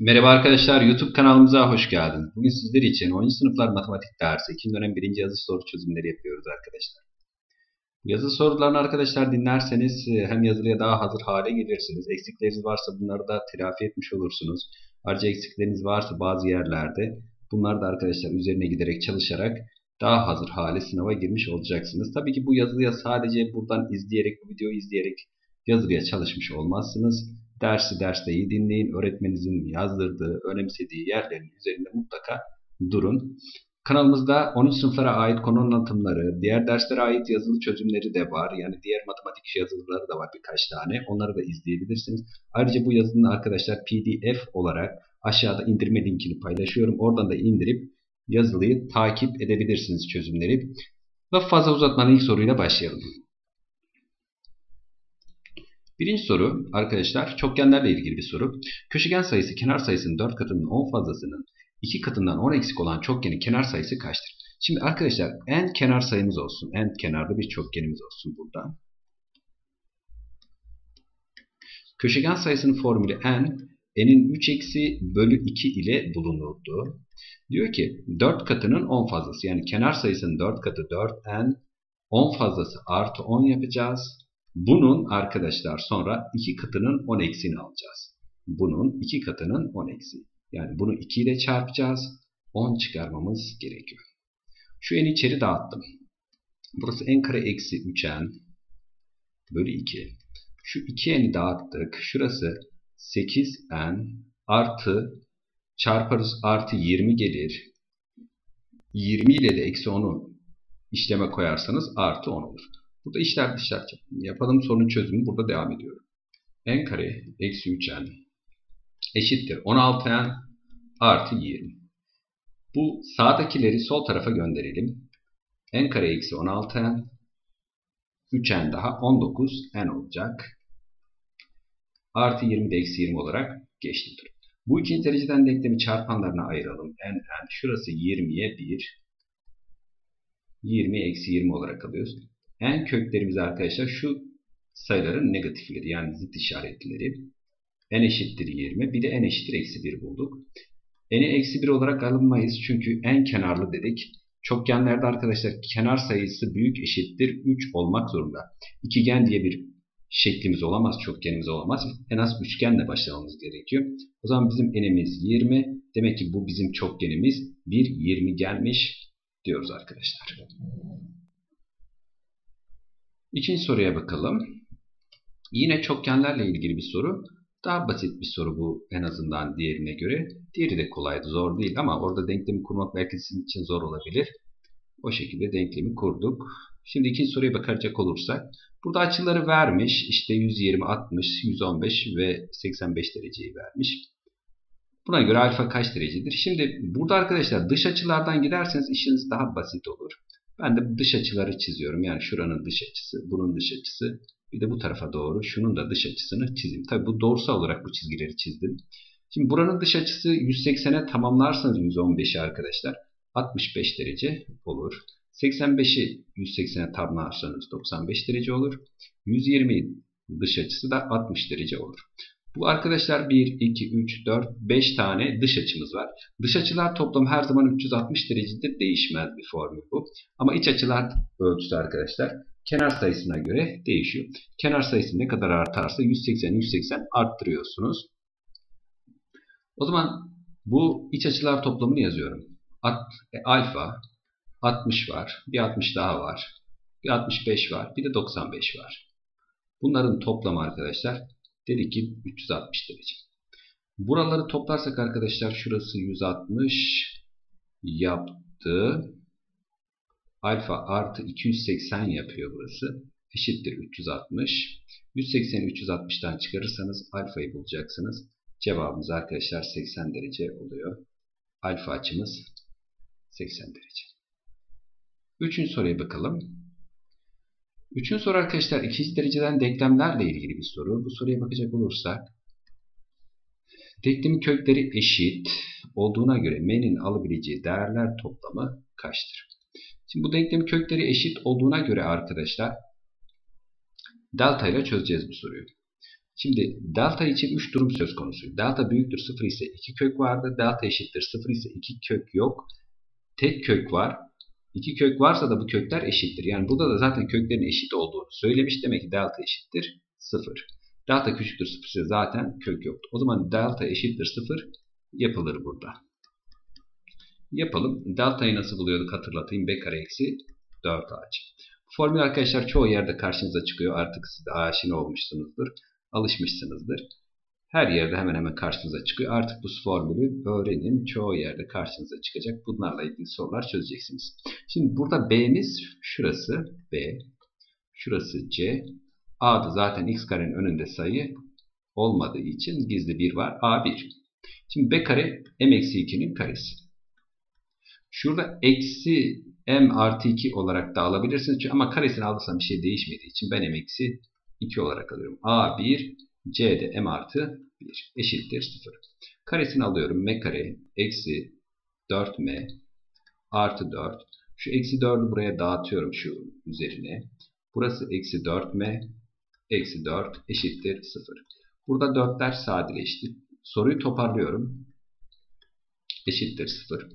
Merhaba arkadaşlar, YouTube kanalımıza hoş geldiniz. Bugün sizler için 10. sınıflar matematik dersi 2. dönem 1. yazı soru çözümleri yapıyoruz arkadaşlar. Yazı sorularını arkadaşlar dinlerseniz e, hem yazılıya daha hazır hale gelirsiniz. Eksikleriniz varsa bunları da telafi etmiş olursunuz. Ayrıca eksikleriniz varsa bazı yerlerde bunları da arkadaşlar üzerine giderek çalışarak daha hazır hale sınava girmiş olacaksınız. Tabii ki bu yazılıya sadece buradan izleyerek, bu videoyu izleyerek yazılıya çalışmış olmazsınız Dersi derste iyi dinleyin. Öğretmeninizin yazdırdığı, önemsediği yerlerin üzerinde mutlaka durun. Kanalımızda 10. sınıflara ait konu anlatımları, diğer derslere ait yazılı çözümleri de var. Yani diğer matematik yazılıları da var birkaç tane. Onları da izleyebilirsiniz. Ayrıca bu yazının arkadaşlar PDF olarak aşağıda indirme linkini paylaşıyorum. Oradan da indirip yazılıyı takip edebilirsiniz çözümleri. Ve fazla uzatmadan ilk soruyla başlayalım. Birinci soru arkadaşlar çokgenlerle ilgili bir soru. Köşegen sayısı kenar sayısının 4 katının 10 fazlasının 2 katından 10 eksik olan çokgenin kenar sayısı kaçtır? Şimdi arkadaşlar en kenar sayımız olsun. En kenarlı bir çokgenimiz olsun burada. Köşegen sayısının formülü n, n'in 3 eksi bölü 2 ile bulunurdu. Diyor ki 4 katının 10 fazlası yani kenar sayısının 4 katı 4n, 10 fazlası artı 10 yapacağız. Bunun arkadaşlar sonra 2 katının 10 eksiğini alacağız. Bunun 2 katının 10 eksiği. Yani bunu 2 ile çarpacağız. 10 çıkarmamız gerekiyor. Şu en içeri dağıttım. Burası n kare eksi 3n bölü 2. Şu 2n'i dağıttık. Şurası 8n artı çarparız artı 20 gelir. 20 ile de eksi 10'u işleme koyarsanız artı 10 olur. Burada işler dışlar yapalım sorunun çözümü burada devam ediyor. n kare eksi 3n eşittir 16n artı 20. Bu sağdakileri sol tarafa gönderelim. n kare eksi 16n 3n daha 19n olacak. Artı 20 de eksi 20 olarak geçtidir. Bu ikinci dereceden denklemi çarpanlarına ayıralım. n, n. Şurası 20'ye 1. 20 eksi 20 olarak alıyoruz en köklerimiz arkadaşlar şu sayıların negatifleri yani zıt işaretleri. n eşittir 20 bir de n eşittir eksi 1 bulduk. n'i eksi 1 olarak alınmayız çünkü en kenarlı dedik. Çokgenlerde arkadaşlar kenar sayısı büyük eşittir 3 olmak zorunda. İkigen diye bir şeklimiz olamaz, çokgenimiz olamaz. En az üçgenle başlamamız gerekiyor. O zaman bizim n'imiz 20. Demek ki bu bizim çokgenimiz 1, 20 gelmiş diyoruz arkadaşlar. İkinci soruya bakalım. Yine çokgenlerle ilgili bir soru. Daha basit bir soru bu en azından diğerine göre. Diğeri de kolaydı, zor değil ama orada denklemi kurmak belki sizin için zor olabilir. O şekilde denklemi kurduk. Şimdi ikinci soruya bakacak olursak. Burada açıları vermiş. İşte 120, 60, 115 ve 85 dereceyi vermiş. Buna göre alfa kaç derecedir? Şimdi burada arkadaşlar dış açılardan giderseniz işiniz daha basit olur. Ben de dış açıları çiziyorum. Yani şuranın dış açısı, bunun dış açısı. Bir de bu tarafa doğru şunun da dış açısını çizeyim. Tabi bu doğrusal olarak bu çizgileri çizdim. Şimdi buranın dış açısı 180'e tamamlarsanız 115'i arkadaşlar 65 derece olur. 85'i 180'e tamamlarsanız 95 derece olur. 120'yi dış açısı da 60 derece olur. Bu arkadaşlar 1, 2, 3, 4, 5 tane dış açımız var. Dış açılar toplamı her zaman 360 derecedir. Değişmez bir formül bu. Ama iç açılar ölçüsü arkadaşlar kenar sayısına göre değişiyor. Kenar sayısı ne kadar artarsa 180 180 arttırıyorsunuz. O zaman bu iç açılar toplamını yazıyorum. At, e, alfa 60 var. Bir 60 daha var. Bir 65 var. Bir de 95 var. Bunların toplamı arkadaşlar Dedik ki 360 derece. Buraları toplarsak arkadaşlar şurası 160 yaptı. Alfa artı 280 yapıyor burası. Eşittir 360. 180'i 360'tan çıkarırsanız alfayı bulacaksınız. Cevabımız arkadaşlar 80 derece oluyor. Alfa açımız 80 derece. Üçüncü soruya bakalım. Üçüncü soru arkadaşlar ikinci dereceden denklemlerle ilgili bir soru. Bu soruya bakacak olursak denklemin kökleri eşit olduğuna göre m'nin alabileceği değerler toplamı kaçtır? Şimdi bu denklemin kökleri eşit olduğuna göre arkadaşlar delta ile çözeceğiz bu soruyu. Şimdi delta için 3 durum söz konusu. Delta büyüktür 0 ise 2 kök vardı. Delta eşittir 0 ise 2 kök yok. Tek kök var. 2 kök varsa da bu kökler eşittir. Yani burada da zaten köklerin eşit olduğunu söylemiş. Demek ki delta eşittir 0. Delta küçüktür 0 ise zaten kök yoktu. O zaman delta eşittir 0 yapılır burada. Yapalım. Delta'yı nasıl buluyorduk hatırlatayım. B kare eksi 4ac. Bu formül arkadaşlar çoğu yerde karşınıza çıkıyor. Artık siz de aşina olmuşsunuzdur. Alışmışsınızdır. Her yerde hemen hemen karşınıza çıkıyor. Artık bu formülü öğrenin. Çoğu yerde karşınıza çıkacak. Bunlarla ilgili sorular çözeceksiniz. Şimdi burada B'miz şurası B. Şurası C. A'da zaten x karenin önünde sayı olmadığı için gizli 1 var. A 1. Şimdi B kare m eksi 2'nin karesi. Şurada eksi m artı 2 olarak da alabilirsiniz. Ama karesini alırsam bir şey değişmediği için ben m eksi 2 olarak alıyorum. A 1 C de m artı 1 eşittir 0. Karesini alıyorum. M kare eksi 4m artı 4. Şu eksi 4'ü buraya dağıtıyorum şu üzerine. Burası eksi 4m eksi 4 eşittir 0. Burada 4'ler sadeleşti. Soruyu toparlıyorum. Eşittir 0.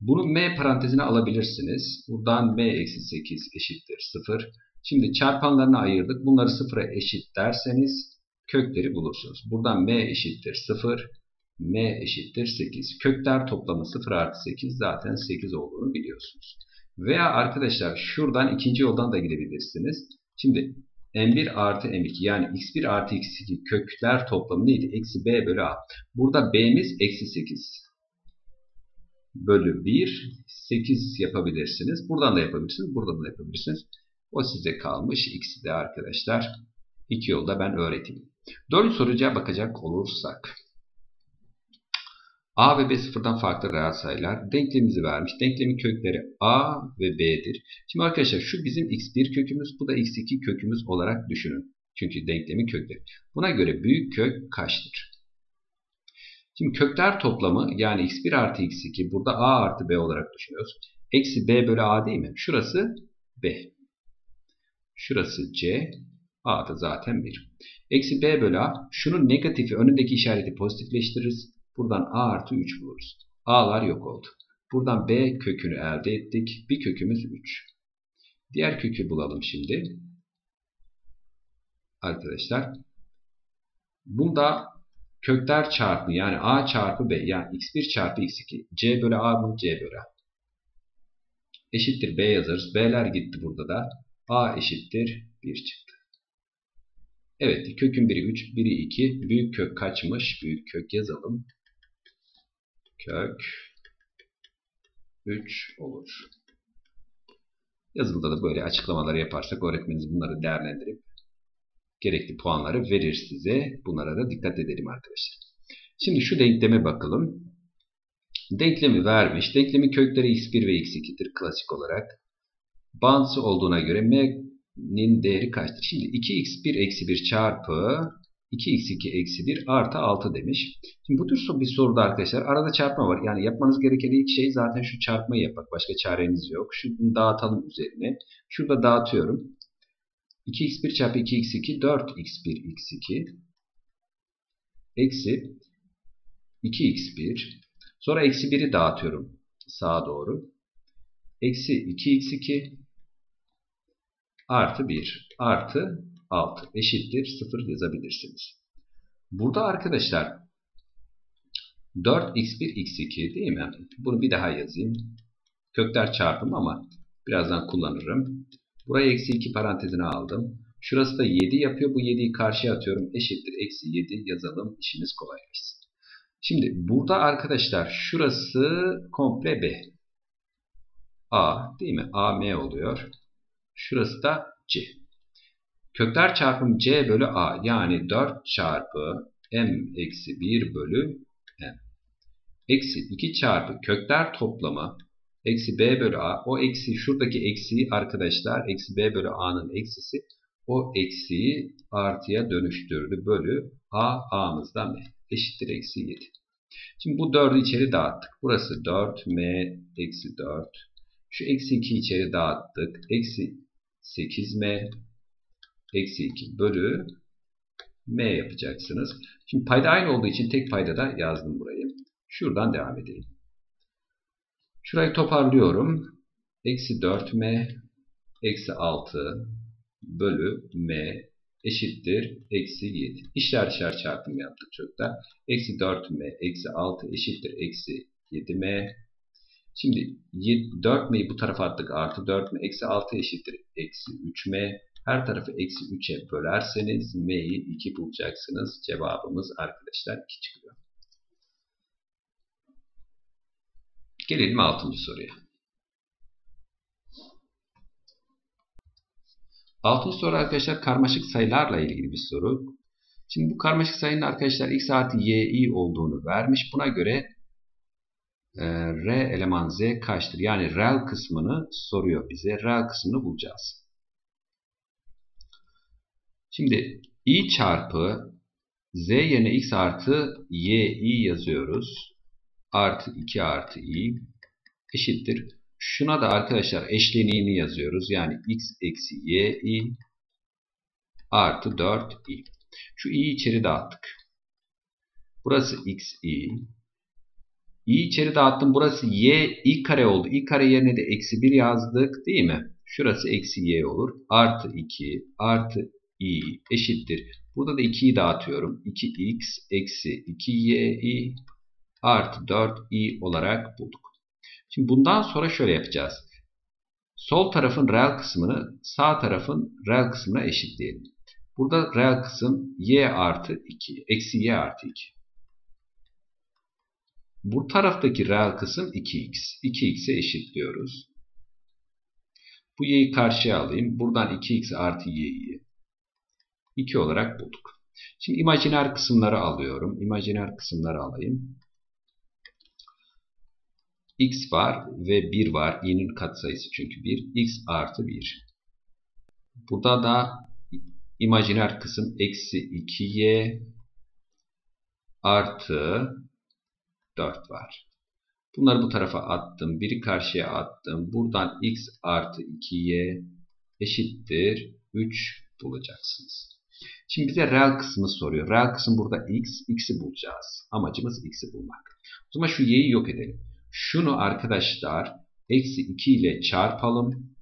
Bunu m parantezine alabilirsiniz. Buradan m eksi 8 eşittir 0. Şimdi çarpanlarını ayırdık. Bunları sıfıra eşit derseniz kökleri bulursunuz. Buradan m eşittir 0. m eşittir 8. Kökler toplamı 0 artı 8 zaten 8 olduğunu biliyorsunuz. Veya arkadaşlar şuradan ikinci yoldan da gidebilirsiniz. Şimdi m1 artı m2 yani x1 artı x2 kökler toplamı neydi? Eksi b bölü a. Burada b'miz eksi 8 bölü 1 8 yapabilirsiniz. Buradan da yapabilirsiniz. Buradan da yapabilirsiniz. O size kalmış. İkisi de arkadaşlar iki yolda ben öğreteyim. Dördüncü soruya bakacak olursak. A ve B sıfırdan farklı reel sayılar. Denklemimizi vermiş. Denklemin kökleri A ve B'dir. Şimdi arkadaşlar şu bizim x1 kökümüz. Bu da x2 kökümüz olarak düşünün. Çünkü denklemin kökleri. Buna göre büyük kök kaçtır? Şimdi kökler toplamı yani x1 artı x2 burada a artı b olarak düşünüyoruz. Eksi b bölü a değil mi? Şurası b. Şurası c. a da zaten 1. Eksi b bölü a. Şunun negatifi önündeki işareti pozitifleştiririz. Buradan a artı 3 buluruz. a'lar yok oldu. Buradan b kökünü elde ettik. Bir kökümüz 3. Diğer kökü bulalım şimdi. Arkadaşlar. Bunda kökler çarpımı yani a çarpı b yani x1 çarpı x2 c bölü a mı c bölü a eşittir b yazarız. b'ler gitti burada da a eşittir 1 çıktı. Evet kökün biri 3 biri 2 büyük kök kaçmış büyük kök yazalım. Kök 3 olur. Yazılıda da böyle açıklamalar yaparsak öğretmenimiz bunları değerlendirip gerekli puanları verir size. Bunlara da dikkat edelim arkadaşlar. Şimdi şu denkleme bakalım. Denklemi vermiş. Denklemin kökleri x1 ve x2'dir klasik olarak. Bağıntısı olduğuna göre m'nin değeri kaçtır? Şimdi 2x1 eksi 1 çarpı 2x2 eksi 1 artı 6 demiş. Şimdi bu tür bir soruda arkadaşlar arada çarpma var. Yani yapmanız gereken ilk şey zaten şu çarpmayı yapmak. Başka çareniz yok. Şunu dağıtalım üzerine. Şurada dağıtıyorum. 2x1 çarpı 2x2 4x1 x2 eksi 2x1 sonra eksi 1'i dağıtıyorum sağa doğru eksi 2x2 artı 1 artı 6 eşittir 0 yazabilirsiniz. Burada arkadaşlar 4x1 x2 değil mi? Bunu bir daha yazayım. Kökler çarpımı ama birazdan kullanırım. Buraya eksi 2 parantezine aldım. Şurası da 7 yapıyor. Bu 7'yi karşıya atıyorum. Eşittir. Eksi 7 yazalım. İşimiz kolaylaşsın. Şimdi burada arkadaşlar şurası komple B. A değil mi? A M oluyor. Şurası da C. Kökler çarpımı C bölü A. Yani 4 çarpı M eksi 1 bölü M. Eksi 2 çarpı kökler toplamı Eksi b bölü a. O eksi şuradaki eksiği arkadaşlar eksi b bölü a'nın eksisi o eksiği artıya dönüştürdü. Bölü a a'mızdan b. Eşittir eksi 7. Şimdi bu 4'ü içeri dağıttık. Burası 4 m eksi 4. Şu eksi 2 içeri dağıttık. Eksi 8 m eksi 2 bölü m yapacaksınız. Şimdi payda aynı olduğu için tek payda da yazdım burayı. Şuradan devam edelim. Şurayı toparlıyorum. Eksi 4m eksi 6 bölü m eşittir eksi 7. İşler dışarı çarpım yaptık çocuklar. Eksi 4m eksi 6 eşittir eksi 7m. Şimdi 4m'yi bu tarafa attık artı 4m eksi 6 eşittir eksi 3m. Her tarafı eksi 3'e bölerseniz m'yi 2 bulacaksınız. Cevabımız arkadaşlar 2 çıkıyor. Gelelim 6. soruya. Altıncı soru arkadaşlar karmaşık sayılarla ilgili bir soru. Şimdi bu karmaşık sayının arkadaşlar x artı y olduğunu vermiş. Buna göre r eleman z kaçtır? Yani rel kısmını soruyor bize. Rel kısmını bulacağız. Şimdi i çarpı z yerine x artı y i yazıyoruz. Artı 2 artı i eşittir. Şuna da arkadaşlar eşleniğini yazıyoruz. Yani x eksi y i artı 4i. Şu i'yi içeri dağıttık. Burası x i. i içeri dağıttım. Burası y i kare oldu. i kare yerine de eksi 1 yazdık değil mi? Şurası eksi y olur. Artı 2 artı i eşittir. Burada da 2'yi dağıtıyorum. 2x eksi 2y artı 4i olarak bulduk. Şimdi bundan sonra şöyle yapacağız. Sol tarafın reel kısmını sağ tarafın reel kısmına eşitleyelim. Burada reel kısım y artı 2. Eksi y artı 2. Bu taraftaki reel kısım 2x. 2x'e eşitliyoruz. Bu y'yi karşıya alayım. Buradan 2x artı y'yi 2 olarak bulduk. Şimdi imajiner kısımları alıyorum. İmajiner kısımları alayım x var ve 1 var. i'nin katsayısı çünkü 1. x artı 1. Burada da imajiner kısım eksi 2y artı 4 var. Bunları bu tarafa attım. Biri karşıya attım. Buradan x artı 2y eşittir 3 bulacaksınız. Şimdi bize reel kısmı soruyor. Reel kısım burada x. x'i bulacağız. Amacımız x'i bulmak. O zaman şu y'yi yok edelim. Şunu arkadaşlar eksi 2 ile çarpalım.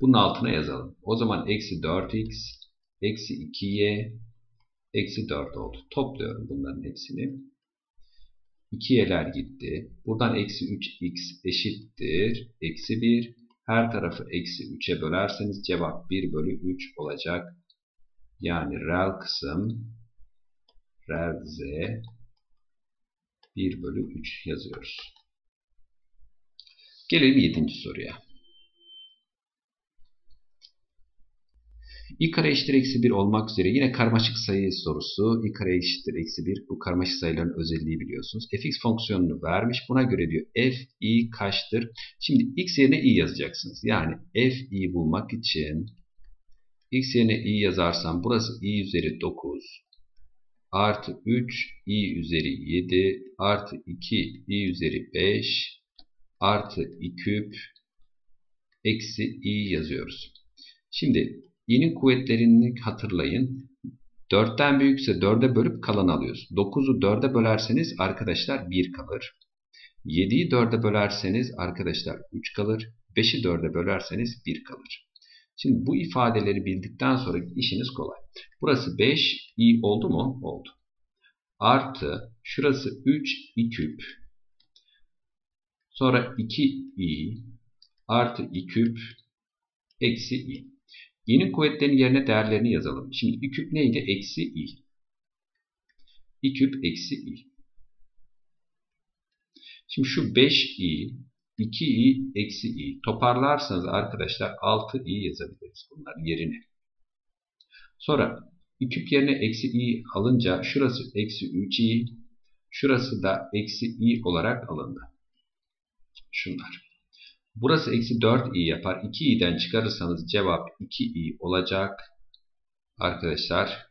Bunun altına yazalım. O zaman eksi 4x eksi 2y eksi 4 oldu. Topluyorum bunların hepsini. 2y'ler gitti. Buradan eksi 3x eşittir. Eksi 1. Her tarafı eksi 3'e bölerseniz cevap 1 bölü 3 olacak. Yani rel kısım rel z 1 bölü 3 yazıyoruz. Gelelim 7. soruya. İ kare eşittir eksi 1 olmak üzere yine karmaşık sayı sorusu. i kare eşittir eksi 1 bu karmaşık sayıların özelliği biliyorsunuz. fx fonksiyonunu vermiş. Buna göre diyor f i kaçtır? Şimdi x yerine i yazacaksınız. Yani f i bulmak için x yerine i yazarsam burası i üzeri 9 artı 3 i üzeri 7 artı 2 i üzeri 5 artı i küp eksi i yazıyoruz. Şimdi i'nin kuvvetlerini hatırlayın. 4'ten büyükse 4'e bölüp kalan alıyoruz. 9'u 4'e bölerseniz arkadaşlar 1 kalır. 7'yi 4'e bölerseniz arkadaşlar 3 kalır. 5'i 4'e bölerseniz 1 kalır. Şimdi bu ifadeleri bildikten sonra işiniz kolay. Burası 5 i oldu mu? Oldu. Artı şurası 3 i küp. Sonra 2 i artı i küp eksi i. i'nin kuvvetlerinin yerine değerlerini yazalım. Şimdi i küp neydi? Eksi i. i küp eksi i. Şimdi şu 5i 2i eksi i. Toparlarsanız arkadaşlar 6i yazabiliriz bunların yerine. Sonra i küp yerine eksi i alınca şurası eksi 3i. Şurası da eksi i olarak alındı. Şunlar. Burası eksi 4i yapar. 2i'den çıkarırsanız cevap 2i olacak. Arkadaşlar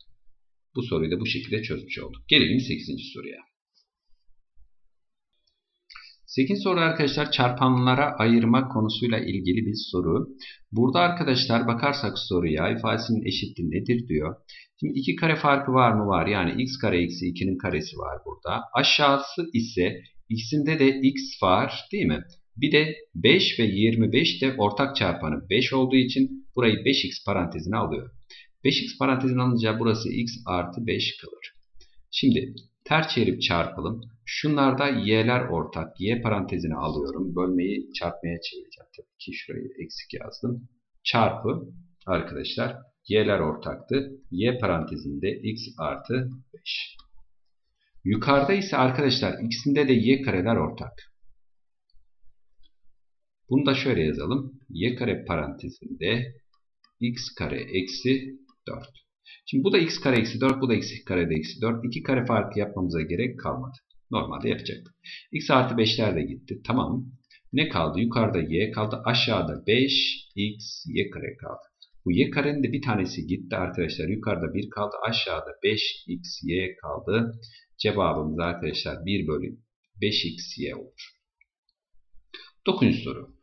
bu soruyu da bu şekilde çözmüş olduk. Gelelim 8. soruya. 8. soru arkadaşlar çarpanlara ayırma konusuyla ilgili bir soru. Burada arkadaşlar bakarsak soruya ifadesinin eşitliği nedir diyor. Şimdi 2 kare farkı var mı? Var. Yani x kare eksi 2'nin karesi var burada. Aşağısı ise x'inde de x var değil mi? Bir de 5 ve 25 de ortak çarpanı 5 olduğu için burayı 5x parantezine alıyor. 5x parantezine alınca burası x artı 5 kalır. Şimdi ters çevirip çarpalım. Şunlarda y'ler ortak. Y parantezine alıyorum. Bölmeyi çarpmaya çevireceğim. Tabii ki şurayı eksik yazdım. Çarpı arkadaşlar y'ler ortaktı. Y parantezinde x artı 5. Yukarıda ise arkadaşlar ikisinde de y kareler ortak. Bunu da şöyle yazalım. y kare parantezinde x kare eksi 4. Şimdi bu da x kare eksi 4, bu da x kare de eksi 4. İki kare farkı yapmamıza gerek kalmadı. Normalde yapacaktık. x artı 5'ler de gitti. Tamam. Ne kaldı? Yukarıda y kaldı. Aşağıda 5 x y kare kaldı. Bu y karenin de bir tanesi gitti arkadaşlar. Yukarıda 1 kaldı. Aşağıda 5 x y kaldı. Cevabımız arkadaşlar 1 bölü 5 x y olur. 9. soru.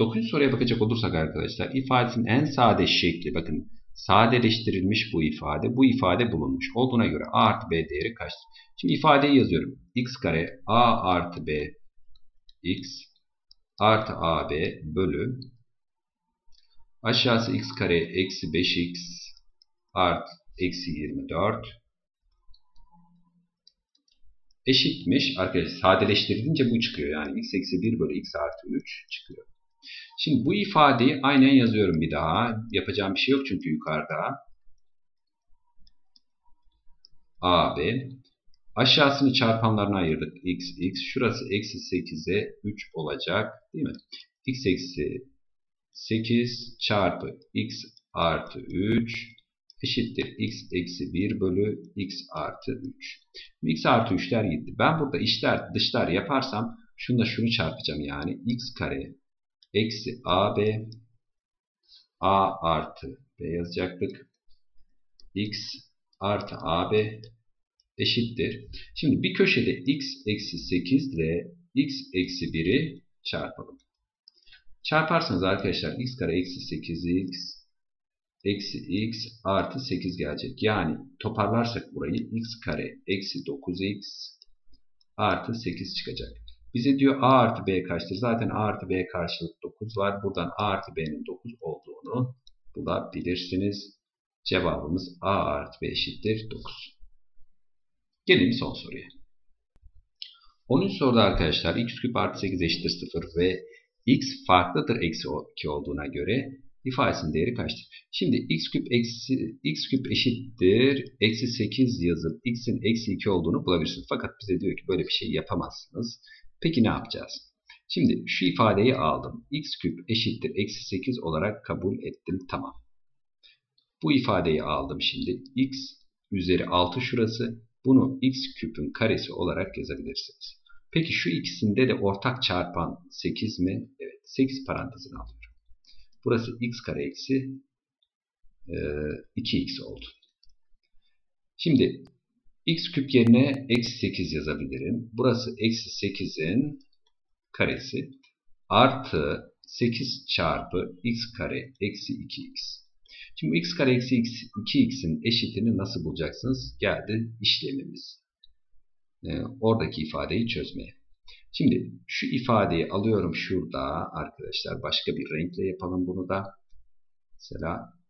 9. soruya bakacak olursak arkadaşlar ifadesinin en sade şekli bakın sadeleştirilmiş bu ifade. Bu ifade bulunmuş. Olduğuna göre a artı b değeri kaçtır? Şimdi ifadeyi yazıyorum. x kare a artı b x artı ab bölü aşağısı x kare eksi 5x artı eksi 24 eşitmiş. Arkadaşlar sadeleştirilince bu çıkıyor. Yani x eksi 1 bölü x artı 3 çıkıyor. Şimdi bu ifadeyi aynen yazıyorum bir daha. Yapacağım bir şey yok çünkü yukarıda. AB. Aşağısını çarpanlarına ayırdık. x, x. Şurası eksi 8'e 3 olacak. Değil mi? x eksi 8 çarpı x artı 3 eşittir x eksi 1 bölü x artı 3. x artı 3'ler gitti. Ben burada işler dışlar yaparsam şunu şunu çarpacağım yani x kare eksi AB A artı B yazacaktık. X artı AB eşittir. Şimdi bir köşede x eksi 8 ile x eksi 1'i çarpalım. Çarparsanız arkadaşlar x kare eksi 8x eksi x artı 8 gelecek. Yani toparlarsak burayı x kare eksi 9x artı 8 çıkacak. Bize diyor a artı b kaçtır? Zaten a artı b karşılık 9 var. Buradan a artı b'nin 9 olduğunu bulabilirsiniz. Cevabımız a artı b eşittir 9. Gelelim son soruya. 10. soruda arkadaşlar x küp artı 8 eşittir 0 ve x farklıdır eksi 2 olduğuna göre ifadesinin değeri kaçtır? Şimdi x küp eksi x küp eşittir eksi 8 yazıp x'in eksi 2 olduğunu bulabilirsiniz. Fakat bize diyor ki böyle bir şey yapamazsınız. Peki ne yapacağız? Şimdi şu ifadeyi aldım. x küp eşittir eksi 8 olarak kabul ettim. Tamam. Bu ifadeyi aldım şimdi. x üzeri 6 şurası. Bunu x küpün karesi olarak yazabilirsiniz. Peki şu ikisinde de ortak çarpan 8 mi? Evet. 8 parantezine alıyorum. Burası x kare eksi 2x oldu. Şimdi x küp yerine eksi 8 yazabilirim. Burası eksi 8'in karesi artı 8 çarpı x kare eksi 2x. Şimdi x kare eksi 2x'in eşitini nasıl bulacaksınız? Geldi işlemimiz. Ee, oradaki ifadeyi çözmeye. Şimdi şu ifadeyi alıyorum şurada arkadaşlar. Başka bir renkle yapalım bunu da. Mesela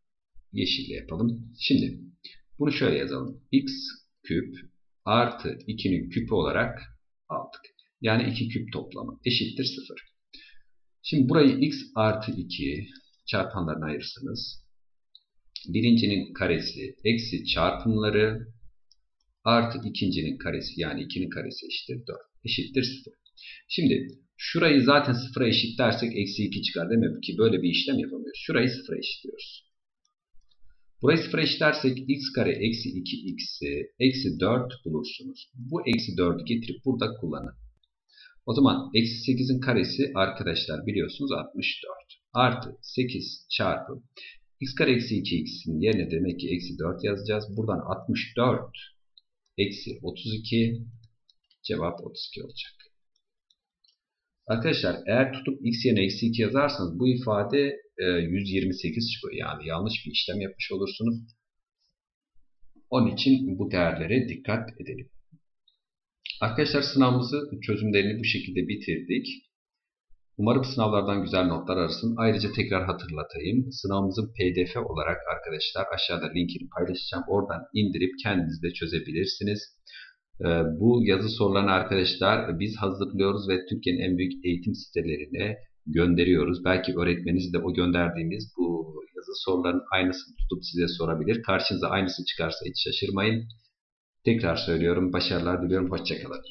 yeşille yapalım. Şimdi bunu şöyle yazalım. x küp artı 2'nin küpü olarak aldık. Yani 2 küp toplamı eşittir 0. Şimdi burayı x artı 2 çarpanlarına ayırırsınız. Birincinin karesi eksi çarpımları artı ikincinin karesi yani 2'nin karesi eşittir 4. Eşittir 0. Şimdi şurayı zaten 0'a eşitlersek eksi 2 çıkar değil mi? Ki böyle bir işlem yapamıyoruz. Şurayı 0'a eşitliyoruz. Burayı sıfıra eşitlersek x kare eksi 2x'i eksi 4 bulursunuz. Bu eksi 4'ü getirip burada kullanın. O zaman eksi 8'in karesi arkadaşlar biliyorsunuz 64. Artı 8 çarpı x kare eksi 2x'in yerine demek ki eksi 4 yazacağız. Buradan 64 eksi 32 Cevap 32 olacak. Arkadaşlar eğer tutup x yerine eksi 2 yazarsanız bu ifade 128 e, çıkıyor. Yani yanlış bir işlem yapmış olursunuz. Onun için bu değerlere dikkat edelim. Arkadaşlar sınavımızı çözümlerini bu şekilde bitirdik. Umarım sınavlardan güzel notlar arasın. Ayrıca tekrar hatırlatayım. Sınavımızın pdf olarak arkadaşlar aşağıda linkini paylaşacağım. Oradan indirip kendiniz de çözebilirsiniz. Ee, bu yazı sorularını arkadaşlar biz hazırlıyoruz ve Türkiye'nin en büyük eğitim sitelerine gönderiyoruz. Belki öğretmeniniz de o gönderdiğimiz bu yazı sorularının aynısını tutup size sorabilir. Karşınıza aynısı çıkarsa hiç şaşırmayın. Tekrar söylüyorum. Başarılar diliyorum. Hoşçakalın.